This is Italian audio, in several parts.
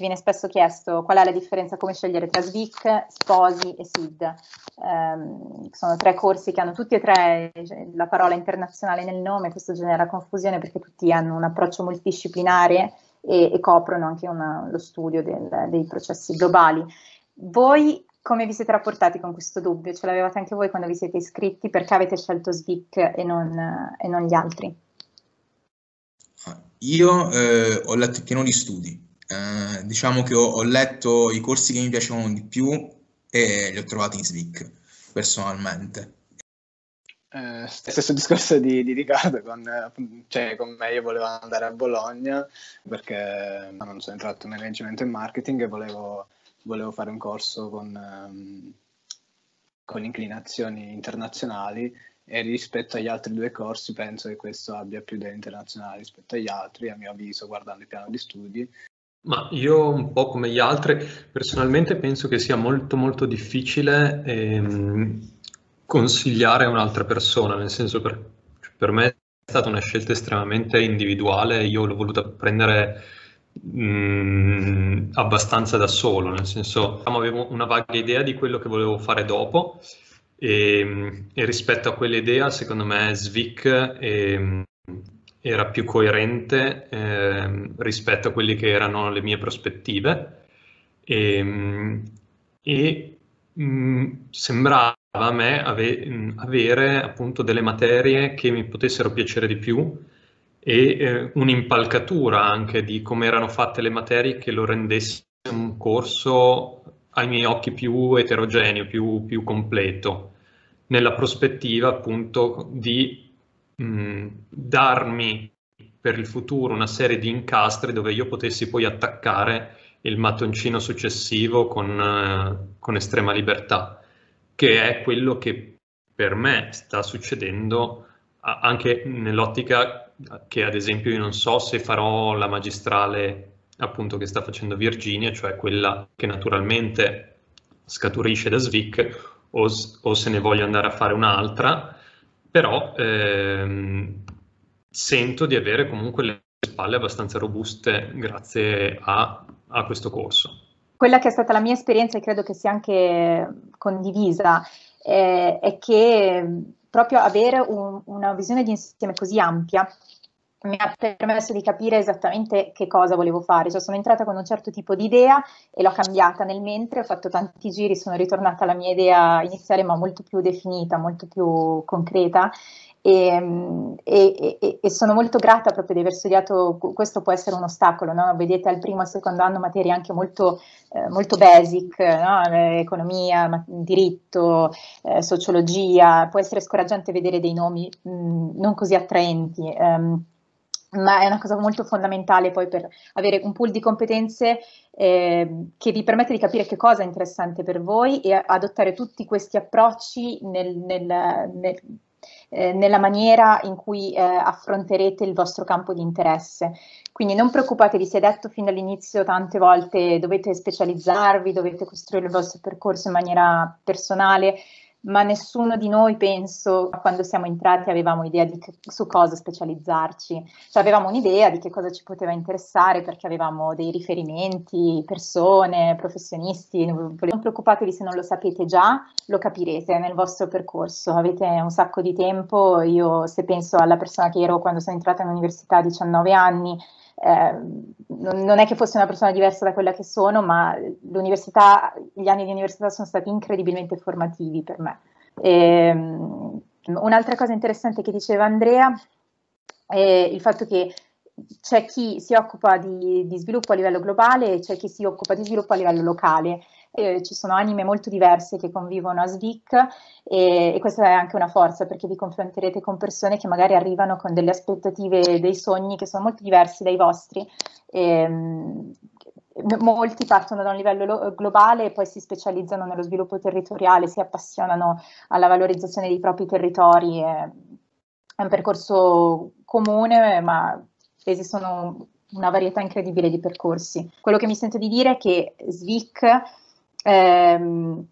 ci viene spesso chiesto qual è la differenza, come scegliere tra SVIC, Sposi e SID. Um, sono tre corsi che hanno tutti e tre la parola internazionale nel nome, questo genera confusione perché tutti hanno un approccio multidisciplinare e, e coprono anche una, lo studio del, dei processi globali. Voi come vi siete rapportati con questo dubbio? Ce l'avevate anche voi quando vi siete iscritti? Perché avete scelto SVIC e non, e non gli altri? Io eh, ho letto pieno di studi. Eh, diciamo che ho, ho, letto i corsi che mi piacevano di più e li ho trovati in SVIC, personalmente. Eh, stesso discorso di, di Riccardo, con, cioè, con, me io volevo andare a Bologna perché non sono entrato in management e marketing e volevo volevo fare un corso con, um, con inclinazioni internazionali e rispetto agli altri due corsi penso che questo abbia più delle internazionali rispetto agli altri, a mio avviso, guardando il piano di studi. Ma io un po' come gli altri, personalmente penso che sia molto molto difficile ehm, consigliare un'altra persona, nel senso per, per me è stata una scelta estremamente individuale, io l'ho voluta prendere mh, mm, abbastanza da solo, nel senso diciamo, avevo una vaga idea di quello che volevo fare dopo e, e rispetto a quell'idea secondo me Svic eh, era più coerente eh, rispetto a quelle che erano le mie prospettive. E, e mh, mm, sembrava a me ave, avere appunto delle materie che mi potessero piacere di più e eh, un'impalcatura anche di come erano fatte le materie che lo rendesse un corso ai miei occhi più eterogeneo, più, più completo, nella prospettiva appunto di mh, darmi per il futuro una serie di incastri dove io potessi poi attaccare il mattoncino successivo con, eh, con estrema libertà, che è quello che per me sta succedendo anche nell'ottica che ad esempio io non so se farò la magistrale appunto che sta facendo Virginia, cioè quella che naturalmente scaturisce da SVIC o, o se ne voglio andare a fare un'altra, però ehm, sento di avere comunque le spalle abbastanza robuste grazie a, a questo corso. Quella che è stata la mia esperienza e credo che sia anche condivisa eh, è che proprio avere un, una visione di insieme così ampia mi ha permesso di capire esattamente che cosa volevo fare, cioè sono entrata con un certo tipo di idea e l'ho cambiata nel mentre, ho fatto tanti giri, sono ritornata alla mia idea iniziale ma molto più definita, molto più concreta e, e, e, e sono molto grata proprio di aver studiato, questo può essere un ostacolo, no? vedete al primo e secondo anno materie anche molto, eh, molto basic, no? economia, diritto, eh, sociologia, può essere scoraggiante vedere dei nomi mh, non così attraenti. Um, ma è una cosa molto fondamentale poi per avere un pool di competenze eh, che vi permette di capire che cosa è interessante per voi e adottare tutti questi approcci nel, nel, nel, eh, nella maniera in cui eh, affronterete il vostro campo di interesse. Quindi non preoccupatevi, si è detto fin dall'inizio tante volte dovete specializzarvi, dovete costruire il vostro percorso in maniera personale, ma nessuno di noi, penso, quando siamo entrati avevamo idea di che, su cosa specializzarci. Cioè, avevamo un'idea di che cosa ci poteva interessare perché avevamo dei riferimenti, persone, professionisti. Non preoccupatevi se non lo sapete già, lo capirete nel vostro percorso. Avete un sacco di tempo. Io, se penso alla persona che ero quando sono entrata in università a 19 anni, eh, non, è che fosse una persona diversa da quella che sono, ma l'università, gli anni di università sono stati incredibilmente formativi per me. E, ehm, un'altra cosa interessante che diceva Andrea è il fatto che c'è chi si occupa di, di sviluppo a livello globale e c'è chi si occupa di sviluppo a livello locale eh, ci sono anime molto diverse che convivono a SVIC e, e, questa è anche una forza perché vi confronterete con persone che magari arrivano con delle aspettative, dei sogni che sono molto diversi dai vostri. E, ehm, molti partono da un livello globale e poi si specializzano nello sviluppo territoriale, si appassionano alla valorizzazione dei propri territori. È un percorso comune, ma esistono una varietà incredibile di percorsi. Quello che mi sento di dire è che SVIC ehm,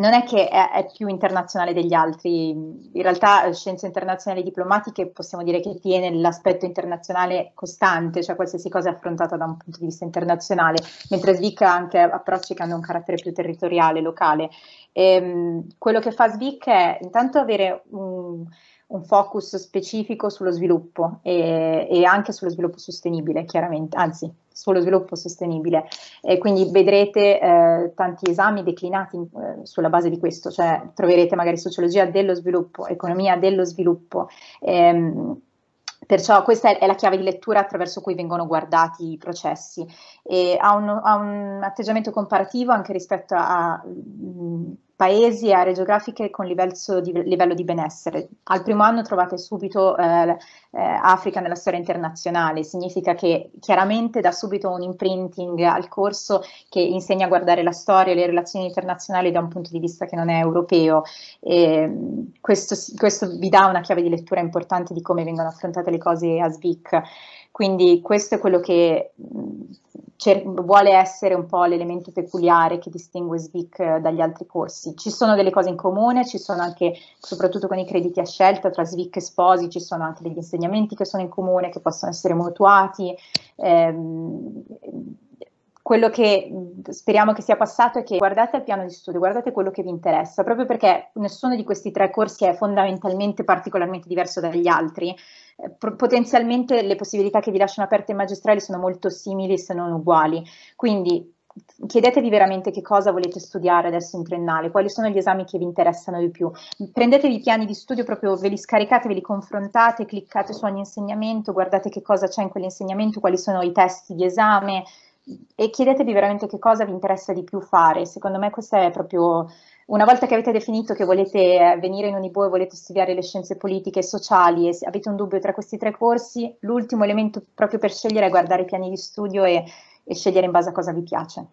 non è che è, è, più internazionale degli altri, in realtà scienze internazionali diplomatiche possiamo dire che tiene l'aspetto internazionale costante, cioè qualsiasi cosa è affrontata da un punto di vista internazionale, mentre SVIC ha anche approcci che hanno un carattere più territoriale, locale. E, ehm, quello che fa SVIC è intanto avere un un focus specifico sullo sviluppo e, e, anche sullo sviluppo sostenibile, chiaramente, anzi, sullo sviluppo sostenibile. E quindi vedrete eh, tanti esami declinati eh, sulla base di questo, cioè troverete magari sociologia dello sviluppo, economia dello sviluppo. Ehm, Perciò questa è la chiave di lettura attraverso cui vengono guardati i processi. E ha, un, ha un atteggiamento comparativo anche rispetto a, paesi e aree geografiche con livello di, livello di benessere. Al primo anno trovate subito eh, eh, Africa nella storia internazionale, significa che chiaramente dà subito un imprinting al corso che insegna a guardare la storia e le relazioni internazionali da un punto di vista che non è europeo. E questo, questo vi dà una chiave di lettura importante di come vengono affrontate le cose a SVIC. Quindi questo è quello che vuole essere un po' l'elemento peculiare che distingue SVIC eh, dagli altri corsi. Ci sono delle cose in comune, ci sono anche, soprattutto con i crediti a scelta, tra SVIC e Sposi, ci sono anche degli insegnamenti che sono in comune, che possono essere mutuati. Ehm, quello che speriamo che sia passato è che guardate il piano di studio, guardate quello che vi interessa, proprio perché nessuno di questi tre corsi è fondamentalmente particolarmente diverso dagli altri potenzialmente le possibilità che vi lasciano aperte in magistrale sono molto simili se non uguali. Quindi chiedetevi veramente che cosa volete studiare adesso in triennale, quali sono gli esami che vi interessano di più. Prendetevi i piani di studio, proprio ve li scaricate, ve li confrontate, cliccate su ogni insegnamento, guardate che cosa c'è in quell'insegnamento, quali sono i testi di esame e chiedetevi veramente che cosa vi interessa di più fare. Secondo me questa è proprio una volta che avete definito che volete eh, venire in Unibo e volete studiare le scienze politiche e sociali e avete un dubbio tra questi tre corsi, l'ultimo elemento proprio per scegliere è guardare i piani di studio e, e scegliere in base a cosa vi piace.